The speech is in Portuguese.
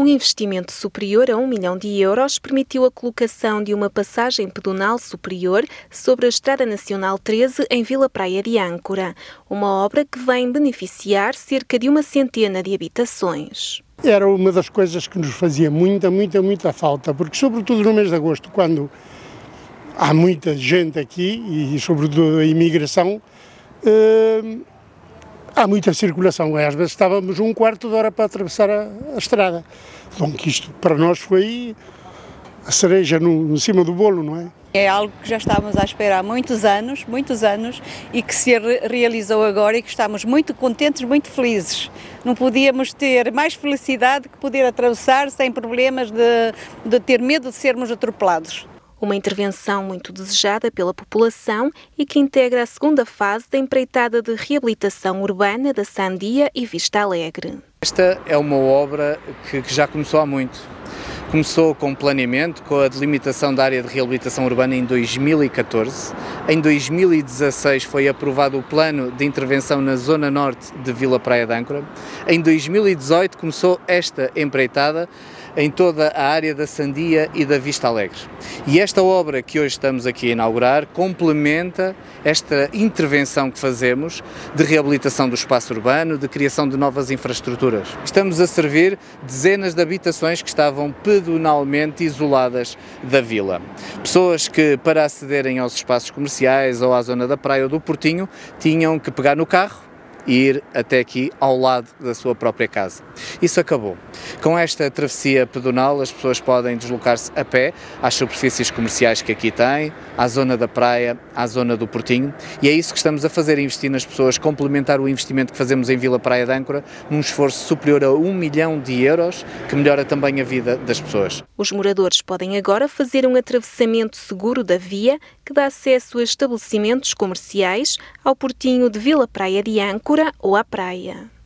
Um investimento superior a um milhão de euros permitiu a colocação de uma passagem pedonal superior sobre a Estrada Nacional 13 em Vila Praia de Âncora, uma obra que vem beneficiar cerca de uma centena de habitações. Era uma das coisas que nos fazia muita, muita, muita falta, porque sobretudo no mês de agosto, quando há muita gente aqui e sobretudo a imigração, eh, há muita circulação. Às vezes estávamos um quarto de hora para atravessar a, a estrada. Então, que isto para nós foi a cereja no, no cima do bolo, não é? É algo que já estávamos à espera há muitos anos, muitos anos, e que se realizou agora e que estamos muito contentes, muito felizes. Não podíamos ter mais felicidade que poder atravessar sem problemas de, de ter medo de sermos atropelados. Uma intervenção muito desejada pela população e que integra a segunda fase da empreitada de reabilitação urbana da Sandia e Vista Alegre. Esta é uma obra que, já começou há muito. Começou com planeamento, com a delimitação da área de reabilitação urbana em 2014. Em 2016 foi aprovado o plano de intervenção na zona norte de Vila Praia de Âncora. Em 2018 começou esta empreitada em toda a área da Sandia e da Vista Alegre. E esta obra que hoje estamos aqui a inaugurar complementa esta intervenção que fazemos de reabilitação do espaço urbano, de criação de novas infraestruturas. Estamos a servir dezenas de habitações que estavam pedonalmente isoladas da vila. Pessoas que, para acederem aos espaços comerciais ou à zona da praia ou do Portinho, tinham que pegar no carro ir até aqui ao lado da sua própria casa. Isso acabou. Com esta travessia pedonal, as pessoas podem deslocar-se a pé às superfícies comerciais que aqui têm, à zona da praia, à zona do Portinho, e é isso que estamos a fazer, investir nas pessoas, complementar o investimento que fazemos em Vila Praia de Âncora, num esforço superior a um milhão de euros, que melhora também a vida das pessoas. Os moradores podem agora fazer um atravessamento seguro da via, que dá acesso a estabelecimentos comerciais, ao Portinho de Vila Praia de Âncora ou à praia.